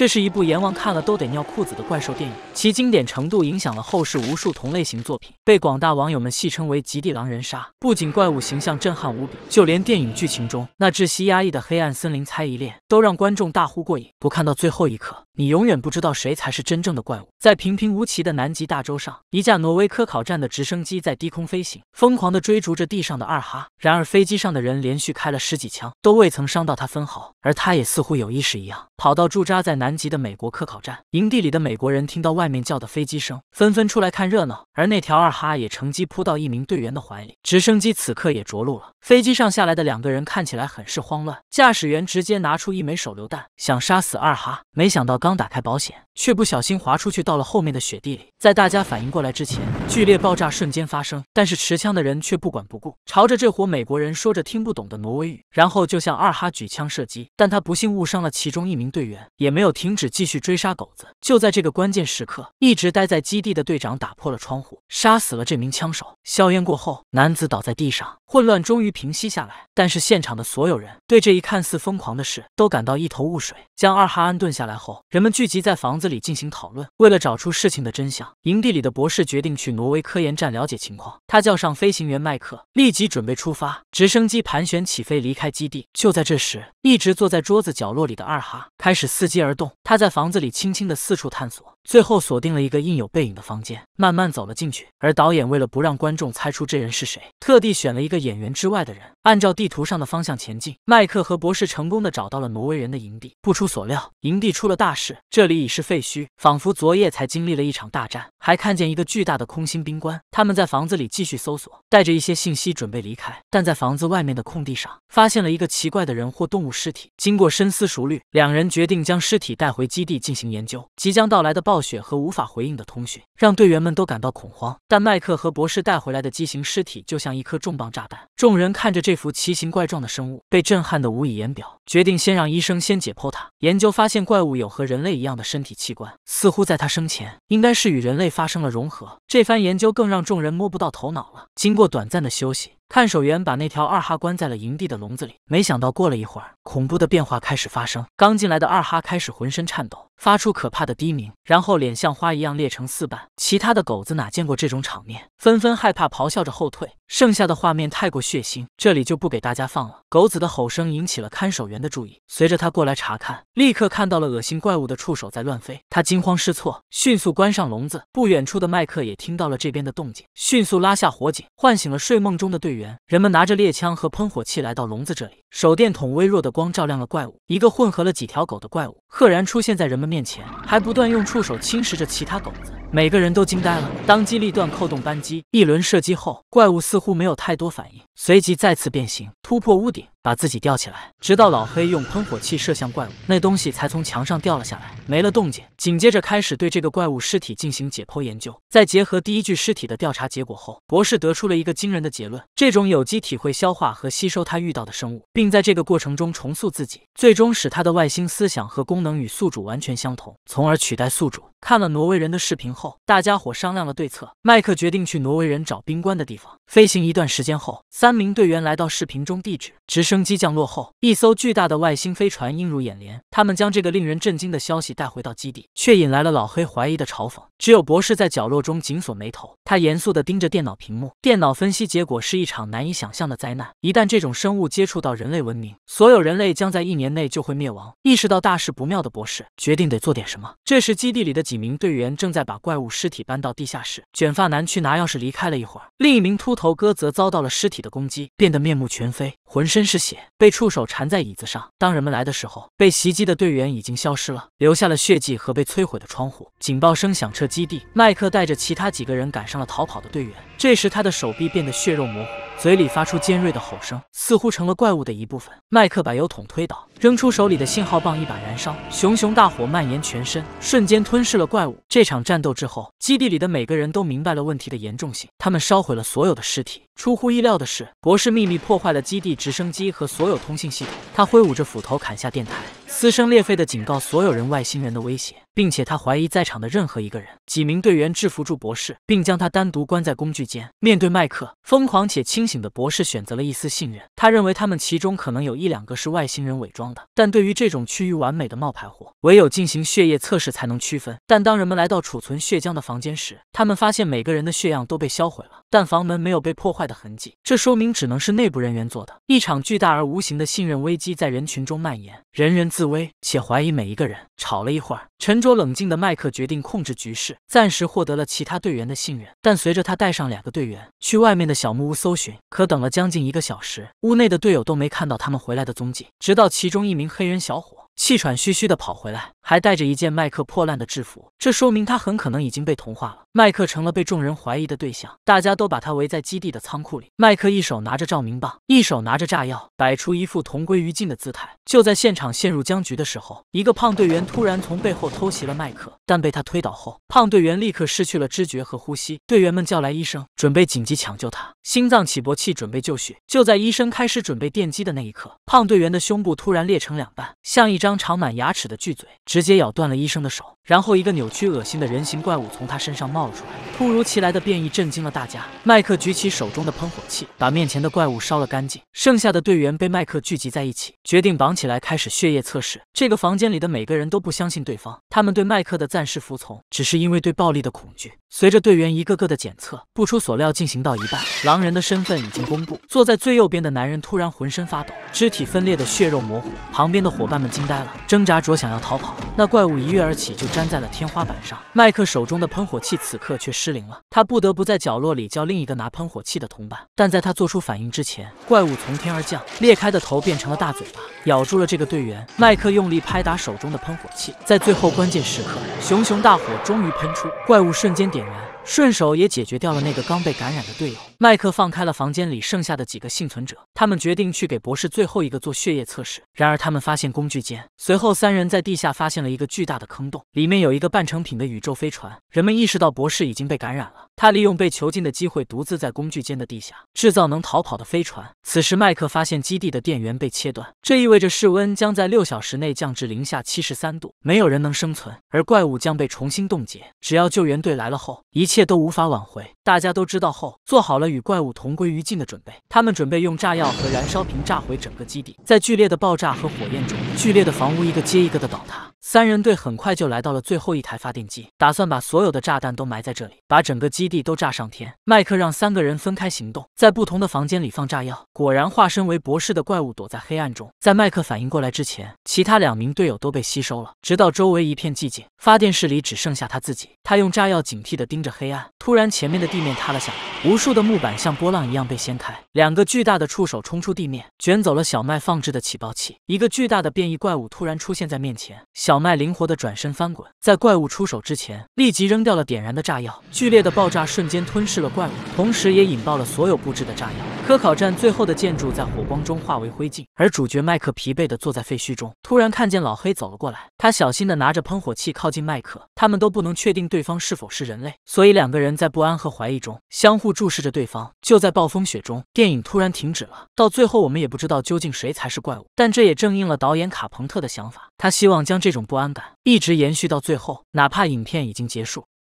这是一部阎王看了都得尿裤子的怪兽电影，其经典程度影响了后世无数同类型作品，被广大网友们戏称为“极地狼人杀”。不仅怪物形象震撼无比，就连电影剧情中那窒息压抑的黑暗森林猜疑链，都让观众大呼过瘾。不看到最后一刻，你永远不知道谁才是真正的怪物。在平平无奇的南极大洲上，一架挪威科考站的直升机在低空飞行，疯狂地追逐着地上的二哈。然而飞机上的人连续开了十几枪，都未曾伤到他分毫，而他也似乎有意识一样，跑到驻扎在南极的美国科考站营地里的美国人，听到外面叫的飞机声，纷纷出来看热闹。而那条二哈也乘机扑到一名队员的怀里。直升机此刻也着陆了，飞机上下来的两个人看起来很是慌乱，驾驶员直接拿出一枚手榴弹，想杀死二哈，没想到刚刚打开保险，却不小心滑出去，到了后面的雪地里。在大家反应过来之前，剧烈爆炸瞬间发生，但是持枪的人却不管不顾，朝着这伙美国人说着听不懂的挪威语，然后就向二哈举枪射击。但他不幸误伤了其中一名队员，也没有停止继续追杀狗子。就在这个关键时刻，一直待在基地的队长打破了窗户，杀死了这名枪手。硝烟过后，男子倒在地上，混乱终于平息下来。但是现场的所有人对这一看似疯狂的事都感到一头雾水。将二哈安顿下来后，人们聚集在房子里进行讨论。为了找出事情的真相，营地里的博士决定去挪威科研站了解情况。他叫上飞行员麦克，立即准备出发。直升机盘旋起飞，离开基地。就在这时，一直坐在桌子角落里的二哈开始伺机而动。他在房子里轻轻的四处探索，最后锁定了一个印有背影的房间，慢慢走了进去。而导演为了不让观众猜出这人是谁，特地选了一个演员之外的人，按照地图上的方向前进。麦克和博士成功的找到了挪威人的营地。不出所料，营地出了大事，这里已是废墟，仿佛昨夜才经历了一场大战。还看见一个巨大的空心冰棺。他们在房子里继续搜索，带着一些信息准备离开，但在房子外面的空地上发现了一个奇怪的人或动物尸体。经过深思熟虑，两人决定将尸体带回基地进行研究。即将到来的暴雪和无法回应的通讯，让队员们都感到恐慌。但麦克和博士带回来的畸形尸体就像一颗重磅炸弹。众人看着这幅奇形怪状的生物，被震撼得无以言表，决定先让医生先解剖它。研究发现，怪物有和人类一样的身体器官，似乎在它生前应该是与人类发生了融合。这番研究更让众人摸不到头脑了。经过短暂的休息。看守员把那条二哈关在了营地的笼子里，没想到过了一会儿，恐怖的变化开始发生。刚进来的二哈开始浑身颤抖，发出可怕的低鸣，然后脸像花一样裂成四瓣。其他的狗子哪见过这种场面，纷纷害怕，咆哮着后退。剩下的画面太过血腥，这里就不给大家放了。狗子的吼声引起了看守员的注意，随着他过来查看，立刻看到了恶心怪物的触手在乱飞。他惊慌失措，迅速关上笼子。不远处的麦克也听到了这边的动静，迅速拉下火警，唤醒了睡梦中的队员。人们拿着猎枪和喷火器来到笼子这里，手电筒微弱的光照亮了怪物。一个混合了几条狗的怪物赫然出现在人们面前，还不断用触手侵蚀着其他狗子。每个人都惊呆了，当机立断扣动扳机，一轮射击后，怪物似乎没有太多反应，随即再次变形，突破屋顶，把自己吊起来，直到老黑用喷火器射向怪物，那东西才从墙上掉了下来，没了动静。紧接着开始对这个怪物尸体进行解剖研究，在结合第一具尸体的调查结果后，博士得出了一个惊人的结论：这种有机体会消化和吸收它遇到的生物，并在这个过程中重塑自己，最终使它的外星思想和功能与宿主完全相同，从而取代宿主。看了挪威人的视频后，大家伙商量了对策。麦克决定去挪威人找冰棺的地方飞行一段时间后，三名队员来到视频中地址。只是升机降落后，一艘巨大的外星飞船映入眼帘。他们将这个令人震惊的消息带回到基地，却引来了老黑怀疑的嘲讽。只有博士在角落中紧锁眉头，他严肃地盯着电脑屏幕。电脑分析结果是一场难以想象的灾难。一旦这种生物接触到人类文明，所有人类将在一年内就会灭亡。意识到大事不妙的博士决定得做点什么。这时，基地里的几名队员正在把怪物尸体搬到地下室。卷发男去拿钥匙离开了一会儿，另一名秃头哥则遭到了尸体的攻击，变得面目全非，浑身是血，被触手缠在椅子上。当人们来的时候，被袭击的队员已经消失了，留下了血迹和被摧毁的窗户。警报声响彻基地，麦克带着其他几个人赶上了逃跑的队员。这时，他的手臂变得血肉模糊，嘴里发出尖锐的吼声，似乎成了怪物的一部分。麦克把油桶推倒，扔出手里的信号棒，一把燃烧，熊熊大火蔓延全身，瞬间吞噬了怪物。这场战斗之后，基地里的每个人都明白了问题的严重性，他们烧毁了所有的尸体。出乎意料的是，博士秘密破坏了基地直升机和所有通信系统。他挥舞着斧头砍下电台。撕声裂肺的警告所有人外星人的威胁，并且他怀疑在场的任何一个人。几名队员制服住博士，并将他单独关在工具间。面对麦克，疯狂且清醒的博士选择了一丝信任。他认为他们其中可能有一两个是外星人伪装的，但对于这种趋于完美的冒牌货，唯有进行血液测试才能区分。但当人们来到储存血浆的房间时，他们发现每个人的血样都被销毁了，但房门没有被破坏的痕迹。这说明只能是内部人员做的。一场巨大而无形的信任危机在人群中蔓延，人人自自危且怀疑每一个人。吵了一会儿，沉着冷静的麦克决定控制局势，暂时获得了其他队员的信任。但随着他带上两个队员去外面的小木屋搜寻，可等了将近一个小时，屋内的队友都没看到他们回来的踪迹。直到其中一名黑人小伙气喘吁吁地跑回来，还带着一件麦克破烂的制服，这说明他很可能已经被同化了。麦克成了被众人怀疑的对象，大家都把他围在基地的仓库里。麦克一手拿着照明棒，一手拿着炸药，摆出一副同归于尽的姿态。就在现场陷入僵局的时候，一个胖队员突然从背后偷袭了麦克，但被他推倒后，胖队员立刻失去了知觉和呼吸。队员们叫来医生，准备紧急抢救他，心脏起搏器准备就绪。就在医生开始准备电击的那一刻，胖队员的胸部突然裂成两半，像一张长满牙齿的巨嘴，直接咬断了医生的手。然后，一个扭曲恶心的人形怪物从他身上冒了出来。突如其来的变异震惊了大家。麦克举起手中的喷火器，把面前的怪物烧了干净。剩下的队员被麦克聚集在一起，决定绑起来开始血液测试。这个房间里的每个人都不相信对方，他们对麦克的暂时服从，只是因为对暴力的恐惧。随着队员一个个的检测，不出所料，进行到一半，狼人的身份已经公布。坐在最右边的男人突然浑身发抖，肢体分裂的血肉模糊。旁边的伙伴们惊呆了，挣扎着想要逃跑。那怪物一跃而起，就粘在了天花板上。麦克手中的喷火器此刻却失灵了，他不得不在角落里叫另一个拿喷火器的同伴。但在他做出反应之前，怪物从天而降，裂开的头变成了大嘴巴，咬住了这个队员。麦克用力拍打手中的喷火器，在最后关键时刻，熊熊大火终于喷出，怪物瞬间点燃。顺手也解决掉了那个刚被感染的队友。麦克放开了房间里剩下的几个幸存者，他们决定去给博士最后一个做血液测试。然而他们发现工具间，随后三人在地下发现了一个巨大的坑洞，里面有一个半成品的宇宙飞船。人们意识到博士已经被感染了，他利用被囚禁的机会，独自在工具间的地下制造能逃跑的飞船。此时麦克发现基地的电源被切断，这意味着室温将在六小时内降至零下七十三度，没有人能生存，而怪物将被重新冻结。只要救援队来了后，一切都无法挽回。大家都知道后，做好了与怪物同归于尽的准备。他们准备用炸药和燃烧瓶炸毁整个基地。在剧烈的爆炸和火焰中，剧烈的房屋一个接一个的倒塌。三人队很快就来到了最后一台发电机，打算把所有的炸弹都埋在这里，把整个基地都炸上天。麦克让三个人分开行动，在不同的房间里放炸药。果然，化身为博士的怪物躲在黑暗中。在麦克反应过来之前，其他两名队友都被吸收了。直到周围一片寂静，发电室里只剩下他自己。他用炸药警惕地盯着黑暗。突然，前面的地面塌了下来，无数的木板像波浪一样被掀开。两个巨大的触手冲出地面，卷走了小麦放置的起爆器。一个巨大的变异怪物突然出现在面前。小麦灵活的转身翻滚，在怪物出手之前，立即扔掉了点燃的炸药。剧烈的爆炸瞬间吞噬了怪物，同时也引爆了所有布置的炸药。科考站最后的建筑在火光中化为灰烬，而主角麦克疲惫地坐在废墟中。突然看见老黑走了过来，他小心地拿着喷火器靠近麦克。他们都不能确定对方是否是人类，所以两个人在不安和怀疑中相互注视着对方。就在暴风雪中，电影突然停止了。到最后，我们也不知道究竟谁才是怪物。但这也正应了导演卡彭特的想法，他希望将这种不安感一直延续到最后，哪怕影片已经结束。